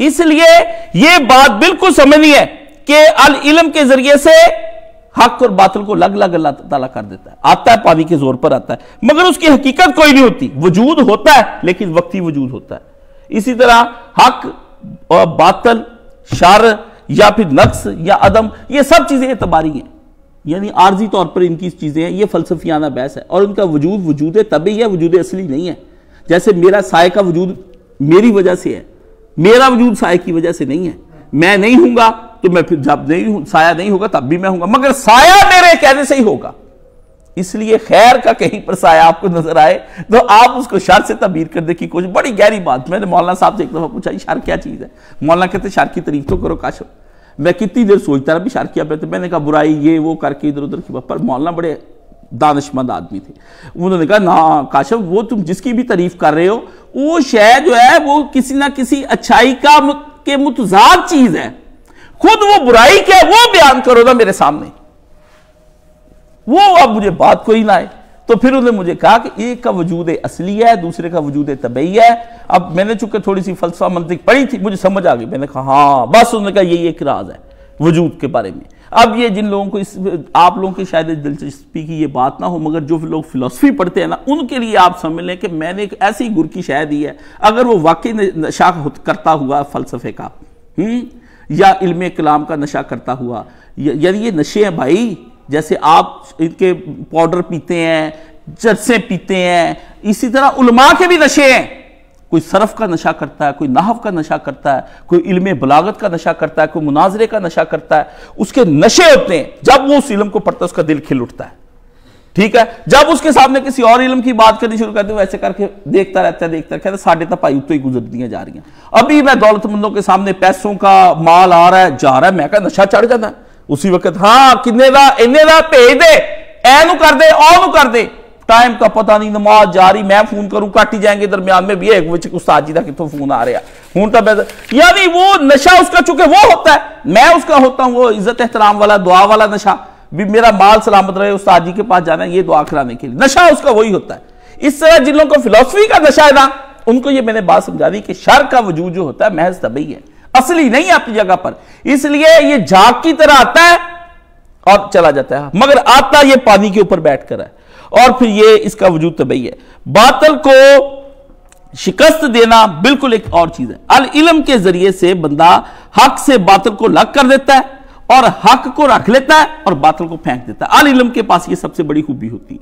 इसलिए यह बात बिल्कुल समझनी है कि अल इलम के ज़रिए से हक और बातल को अलग अलग अल्लाह ताला कर देता है। आता है, पानी के ज़ोर पर आता है। मगर उसकी हकीकत कोई नहीं होती। वजूद होता है, लेकिन वक्ती वजूद होता है। इसी तरह हक और बातल, शार या फिर नक्स या अदम, ये सब चीज़ें एतबारी हैं। यानी आर्जी तौर पर इनकी चीज़ें हैं, ये फलसफियाना बहस है। और उनका वजूद वजूद तभी है वजूद असली नहीं है। जैसे मेरा साय का वजूद मेरी वजह से है। मेरा वजूद साय की वजह से नहीं है। मैं नहीं हूँगा तो मैं फिर जब नहीं हूँ, साया नहीं होगा, तब भी मैं हूँगा। मगर साया मेरे कहने से ही होगा। इसलिए खैर का कहीं पर साया आपको नज़र आए तो आप उसको शर से तबीर कर दे की कोशिश बड़ी गहरी बात। मैंने मौलाना साहब से एक दफ़ा पूछा शर क्या चीज़ है? मौलाना कहते, शर की तारीफ़ तो करो काश मैं कितनी देर सोचता रहा भी शर किया तो मैंने कहा, बुराई, ये, वो करके इधर उधर की पर मौलाना बड़े दानशमंद आदमी थे। उन्होंने कहा, ना काशफ वो तुम जिसकी भी तारीफ़ कर रहे हो, वो शय जो है, वो किसी ना किसी अच्छाई का के मुतजाद चीज़ है। खुद वो बुराई क्या है, वो बयान करो ना मेरे सामने। वो अब मुझे बात कोई ना आए तो फिर उन्होंने मुझे कहा कि एक का वजूद असली है, दूसरे का वजूद तबई है। अब मैंने चूँकि थोड़ी सी फलसफा मंतिक पढ़ी थी, मुझे समझ आ गई। मैंने कहा हाँ बस उन्होंने कहा, यही एक राज है, वजूद के बारे में। अब ये जिन लोगों को इस, आप लोगों की शायद दिलचस्पी की ये बात ना हो, मगर जो लोग फिलोसफी पढ़ते हैं ना, उनके लिए आप समझ लें कि मैंने एक ऐसी गुर की शायद दी है, अगर वो वाकई नशा करता हुआ फलसफे का हम्म? या इल्म कलाम का नशा करता हुआ यानी ये नशे हैं भाई, जैसे आप इनके पाउडर पीते हैं, जर्से पीते हैं, इसी तरह उलमा के भी नशे हैं। कोई सरफ का नशा करता है, कोई नाहव का नशा करता है, कोई इल्म बलागत का नशा करता है, कोई मुनाजरे का नशा करता है, उसके नशे होते हैं जब वो उस इलम को पढ़ता है, उसका दिल खिल उठता है। ठीक है? जब उसके सामने किसी और इलम की बात करनी शुरू करते वैसे करके देखता रहता है, देखता रहता है साढ़े भाई तो ही गुजरती जा रही हैं। अभी मैं दौलतमंदों के सामने पैसों का माल आ रहा है, जा रहा है, मैं कहा, नशा चढ़ है। उसी वक्त हाँ किन्ने का इन्ने का भेज दे ए कर दे ओ कर दे। टाइम का पता नहीं, नमाज़ जा रही मैं फ़ोन करूँ, कट ही जाएँगे दरमियान में। भी एक उस्ताद जी का कितों फ़ोन आ रहा हूँ। तो बेहतर यानी वो नशा उसका, चूँकि वो होता है, मैं उसका होता हूँ, वो इज़्ज़त एहतराम वाला, दुआ वाला नशा। भी मेरा माल सलामत रहे, उस्ताद जी के पास जाना, ये दुआ कराने के लिए। नशा उसका वही होता है। इस तरह जिन लोगों को फिलोसफी का नशा है ना, उनको ये मैंने बात समझा दी कि शर का वजूद जो होता है, महज तभी है। असली नहीं अपनी जगह पर। इसलिए ये झाग की तरह आता है और चला जाता है। मगर आता ये पानी के ऊपर बैठ कर है। और फिर ये इसका वजूद तबई है। बातल को शिकस्त देना बिल्कुल एक और चीज़ है। अल इलम के ज़रिए से बंदा हक से बातल को लग कर देता है और हक को रख लेता है और बातल को फेंक देता है। अल इलम के पास ये सबसे बड़ी खूबी होती है।